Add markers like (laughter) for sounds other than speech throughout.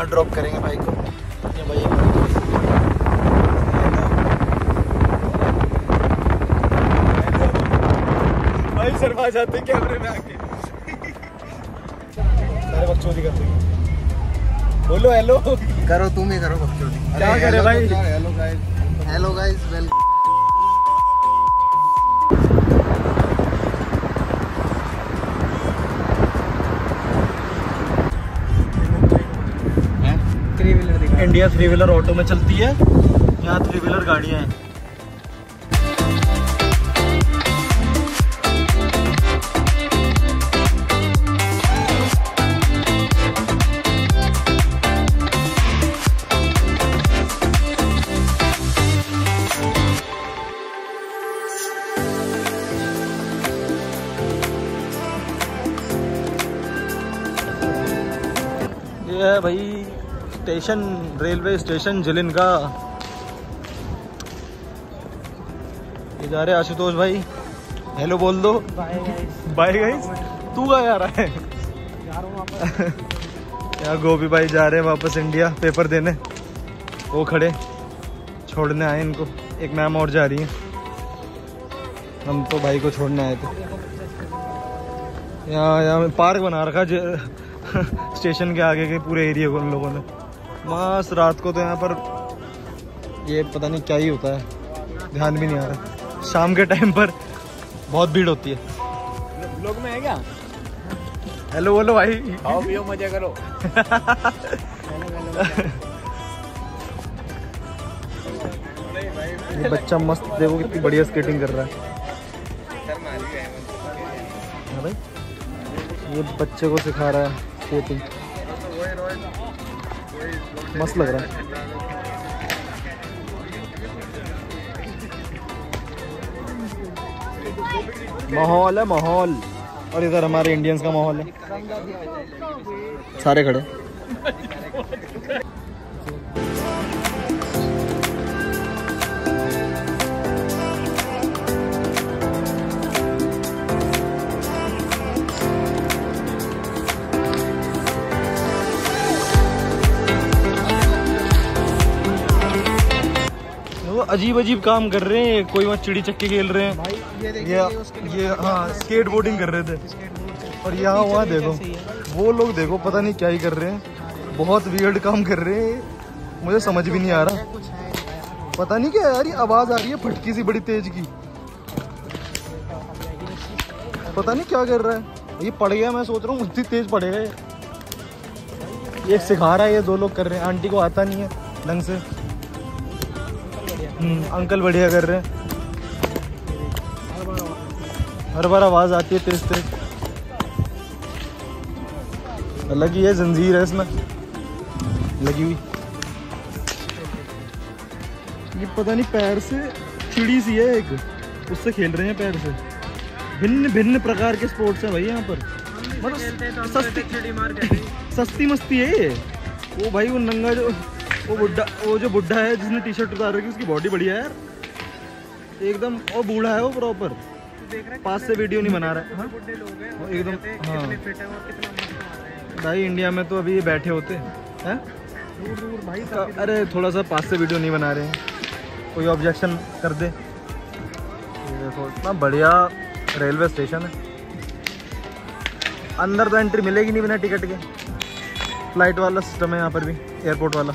Pickup करेंगे भाई को। ये भाई भाई शर्मा जाते हैं कैमरे में आके। सारे बकचोदी करते हैं। बोलो हेलो करो तुम ही करो बकचोदी क्या करे भाई? Hello guys hello guys welcome India three wheeler auto में चलती है। यहाँ थ्री व्हीलर गाड़ियाँ हैं। ये है भाई स्टेशन रेलवे स्टेशन जिलिन का ये जा रहे आशुतोष भाई। हेलो बोल दो। बाय गाइस तू कहाँ जा रहा है? (laughs) यार गोभी भाई जा रहे हैं वापस इंडिया पेपर देने? वो खड़े। छोड़ने आए इनको। एक मैम और जा रही है। हम तो भाई को छोड़ने आए थे। यहाँ यहाँ पार्क बना रखा (laughs) स्टेशन के आगे के पूरे एरिया को उन लोगों ने। बस रात को तो यहाँ पर ये पता नहीं क्या ही होता है। ध्यान भी नहीं आ रहा। शाम के टाइम पर बहुत भीड़ होती है। लोग में है क्या? हेलो बोलो भाई। आओ पियो मज़ा करो। ये बच्चा मस्त देखो कितनी बढ़िया स्केटिंग कर रहा है। हाँ भाई ये बच्चे को सिखा रहा है स्केटिंग मस्त लग रहा है। माहौल है, माहौल। और इधर हमारे इंडियंस का माहौल है। सारे खड़े। अजीब अजीब काम कर रहे हैं। कोई वहाँ चिड़ी चक्के खेल रहे हैं। भाई ये ये ये हाँ स्केट बोर्डिंग कर रहे थे। और यहाँ वहाँ देखो वो लोग देखो पता नहीं क्या ही कर रहे हैं। बहुत वियर्ड काम कर रहे हैं। मुझे समझ भी नहीं आ रहा। पता नहीं क्या यार ये आवाज़ आ रही है फटकी सी बड़ी तेज की। पता नहीं क्या कर रहा है। ये पड़ गया मैं सोच रहा हूँ उतनी तेज पड़ेगा ये सिखा रहा है ये दो लोग कर रहे हैं। आंटी को आता नहीं है ढंग से। अंकल बढ़िया कर रहे हैं। हर बार आवाज़ आती है तेज तेज। अलग ही है जंजीर है इसमें। लगी हुई। ये पता नहीं पैर से चिड़ी सी है एक। उससे खेल रहे हैं पैर से। भिन्न भिन्न प्रकार के स्पोर्ट्स हैं भाई यहाँ पर। मतलब सस्ती (laughs) सस्ती मस्ती है ये। वो भाई वो नंगा जो वो बुढ़ा वो जो बुढ़ा है जिसने टी शर्ट उतार रखी, उसकी बॉडी बढ़िया है यार। एकदम, वो बूढ़ा है वो प्रॉपर पास से वीडियो नहीं बना रहा है। हाँ? एकदम हाँ। भाई इंडिया में तो अभी बैठे होते हैं। भाई अरे, थोड़ा सा पास से वीडियो नहीं बना रहे हैं। कोई ऑब्जेक्शन कर दे। देखो, इतना बढ़िया रेलवे स्टेशन है। अंदर तो एंट्री मिलेगी नहीं बिना टिकट के। फ़्लाइट वाला सिस्टम है यहाँ पर भी एयरपोर्ट वाला।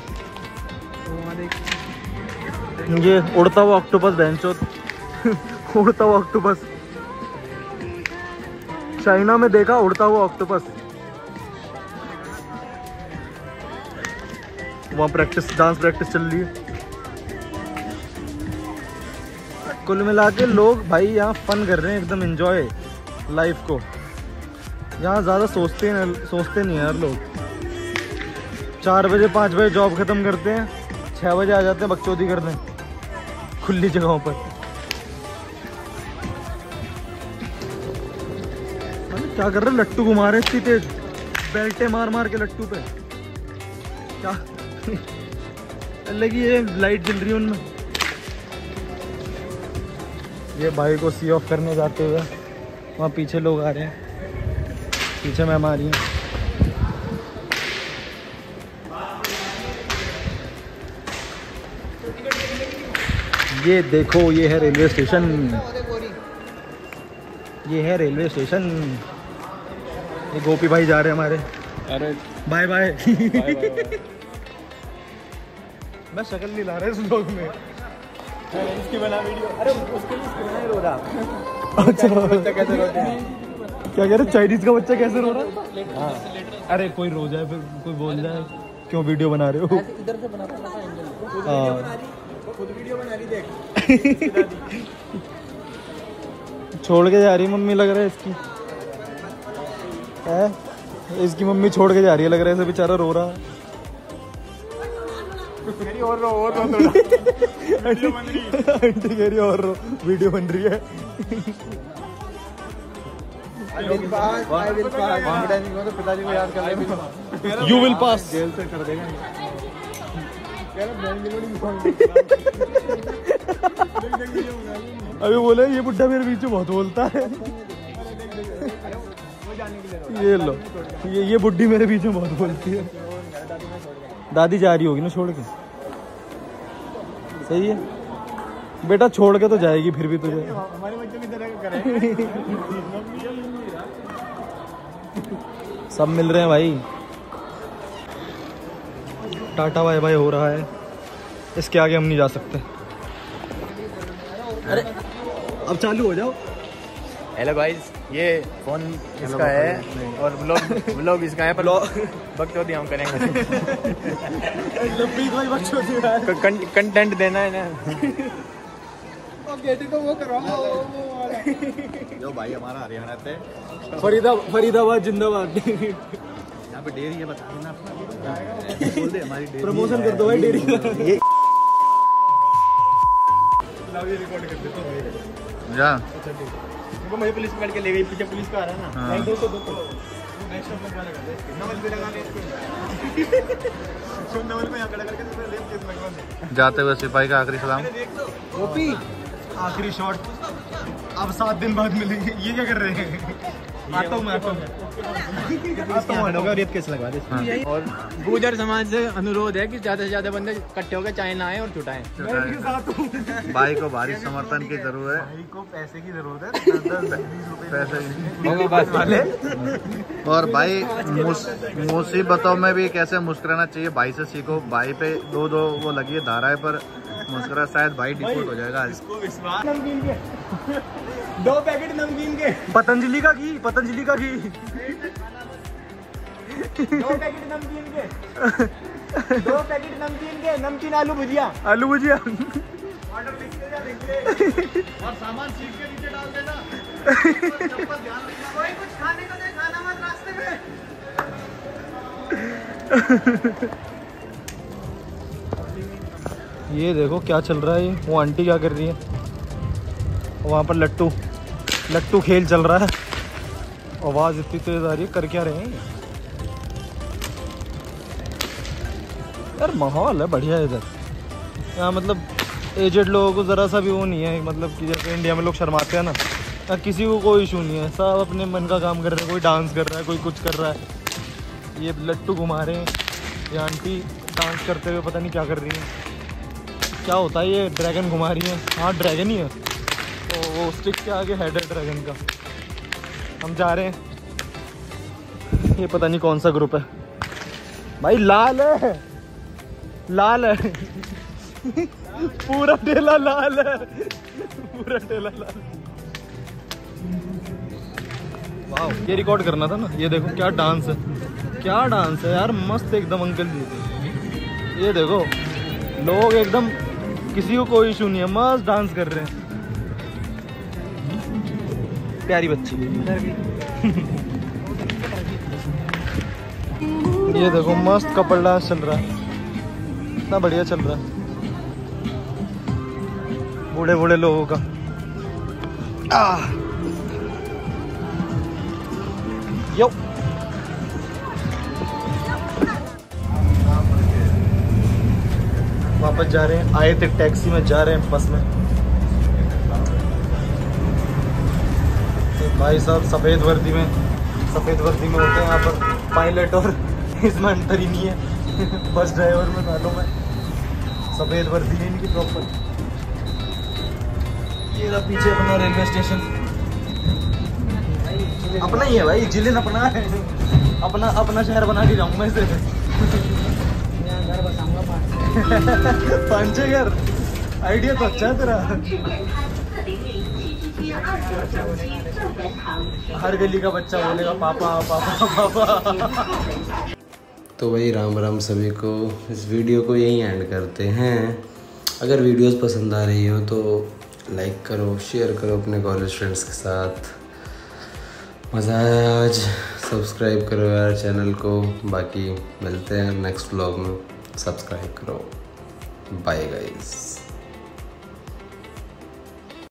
ये उड़ता हुआ ऑक्टोपस बेंचो (laughs) उड़ता हुआ ऑक्टोपस चाइना में देखा उड़ता हुआ ऑक्टोपस वहाँ प्रैक्टिस डांस प्रैक्टिस चल रही है। कुल मिला के लोग भाई यहाँ फन कर रहे हैं, एकदम एंजॉय लाइफ को। यहाँ ज़्यादा सोचते हैं सोचते नहीं हैं यार लोग। चार बजे, पाँच बजे जॉब ख़त्म करते हैं छः बजे आ जाते हैं बकचोदी करने। खुली जगहों पर। क्या कर रहे लट्टू घुमा रहे इतनी तेज। बेल्टे मार मार के लट्टू पे। क्या? लगी ये लाइट जल रही है उनमें। ये भाई को सी ऑफ़ करने जाते हुए, वहाँ पीछे लोग आ रहे हैं। पीछे मैम आ रही हैं। ये देखो ये है रेलवे स्टेशन। ये है रेलवे स्टेशन। ये गोपी भाई जा रहे हैं हमारे। अरे बाय बाय। (laughs) मैं शक्ल नहीं ला रहा इस ब्लॉग में। इसकी बना वीडियो अरे उसके लिए स्क्रीन रो रहा। अच्छा। बच्चा कैसे रोते हैं? क्या कह रहे चाइनीज़ का बच्चा कैसे रो रहा है? हाँ। अरे कोई रो जाए फिर कोई बोल जाए क्यों वीडियो बना रहे हो? इधर से बना था एंगल हाँ। खुद वीडियो बना रही देख। (laughs) छोड़ के जा रही है मम्मी लग रहा है इसकी। है? इसकी मम्मी छोड़ के जा रही है लग रहा है ऐसे बेचारा रो रहा है। और रो और रो (laughs) आंटी कह रही और रो वीडियो बन रही है। आई विल पास तो पिताजी को याद कर ले यू विल पास जेल से कर देगा। अभी बोले, ये बुढ़ा मेरे बीच में बहुत बोलता है। ये लो, ये ये बुढ़ी मेरे बीच में बहुत बोलती है। दादी जा रही होगी ना छोड़ के। सही है? बेटा छोड़ के तो जाएगी, फिर भी तुझे। सब मिल रहे हैं भाई। टाटा बाय बाय हो रहा है। इसके आगे हम नहीं जा सकते। अरे अब चालू हो जाओ। हेलो गाइस ये फ़ोन इसका है और ब्लॉग ब्लॉग इसका है पर बकचोदी हम करेंगे। कंटेंट देना है ना। तो वो करवाओ जो (laughs) भाई हमारा हरियाणा से। फरीदा फरीदाबाद जिंदाबाद। यहाँ पे डेयरी है बता देना अपना (laughs) बोल दे हमारी डेयरी प्रमोशन कर दो भाई डेरी ये जा। उनको मुझे पुलिस पकड़ के ले गई पीछे पुलिस का आ रहा है ना। हाँ। दो सौ दो सौ जाते हुए सिपाही का आखिरी सलाम। गोपी आखिरी शॉट अब सात दिन बाद मिलेंगे। ये क्या कर रहे हैं? आता हूँ आता हूँ आता हूँ होगा केस लगवा दे हाँ। और गुजर समाज से अनुरोध है कि ज़्यादा से ज़्यादा बंदे इकट्ठे होकर चाय ना आए और छुटाएँ मैं इनके साथ हूँ भाई को भारी समर्थन की ज़रूरत है। भाई को पैसे की ज़रूरत है पैसे वाले। और भाई मुसीबतों में भी कैसे मुस्कुराना चाहिए? भाई से सीखो भाई पे दो दो वो लगी है धाराएँ पर मुस्कुरा शायद भाई डिपोर्ट हो जाएगा आज। नमकीन के। दो पैकेट नमकीन के। पतंजलि का घी पतंजलि का घी। दो पैकेट नमकीन के। दो पैकेट नमकीन के नमकीन आलू भुजिया। आलू भुजिया। और सामान सीट के नीचे डाल देना। कोई कुछ खाने को दे खाना मत रास्ते में। ये देखो क्या चल रहा है वो आंटी क्या कर रही है? वहाँ पर लट्टू लट्टू खेल चल रहा है। आवाज़ इतनी तेज आ रही है, कर क्या रहे हैं? यार माहौल है, बढ़िया इधर। यहाँ मतलब एजेड लोगों को ज़रा सा भी वो नहीं है मतलब कि जैसे इंडिया में लोग शर्माते हैं ना। यहाँ किसी को कोई इशू नहीं है, सब अपने मन का काम कर रहे हैं, कोई डांस कर रहा है, कोई कुछ कर रहा है। ये लट्टू घुमा रहे हैं। ये आंटी डांस करते हुए पता नहीं क्या कर रही है। क्या होता है ये ड्रैगन घुमा रही है? हाँ ड्रैगन ही है। तो वो स्टिक के आगे हेड है ड्रैगन का। हम जा रहे हैं। ये पता नहीं कौन सा ग्रुप है। भाई, लाल है। लाल है। पूरा ठेला लाल है। पूरा ठेला लाल। वाह ये रिकॉर्ड करना था ना? ये देखो, क्या डांस है। क्या डांस है यार, मस्त एकदम अंकल जी। ये देखो, लोग एकदम किसी को कोई इशू नहीं है, मस्त डांस कर रहे हैं। प्यारी बच्ची। (laughs) ये देखो, मस्त कपड़ डांस चल रहा है। इतना बढ़िया चल रहा है। बूढ़े बूढ़े लोगों का। आह। वापस जा रहे हैं। आए थे टैक्सी में, जा रहे हैं बस में। तो भाई साहब, सफ़ेद वर्दी में, सफ़ेद वर्दी में होते हैं यहाँ पर पायलट और इसमें अंतर ही। नहीं है बस ड्राइवर में मालूम है। सफ़ेद वर्दी है इनकी प्रॉपर ये रहा पीछे अपना रेलवे स्टेशन अपना ही है भाई, ज़िले अपना है। अपना अपना शहर बना के जाऊँगा मैं इसे। पाँच पाँच छह आइडिया तो अच्छा तेरा। हर गली का बच्चा बोलेगा, पापा पापा पापा। तो भाई, राम राम सभी को। इस वीडियो को यहीं एंड करते हैं। अगर वीडियोस पसंद आ रही हो तो लाइक करो शेयर करो अपने कॉलेज फ्रेंड्स के साथ। मज़ा आया आज। सब्सक्राइब करो यार चैनल को। बाकी मिलते हैं नेक्स्ट व्लॉग में। सब्सक्राइब करो। Bye guys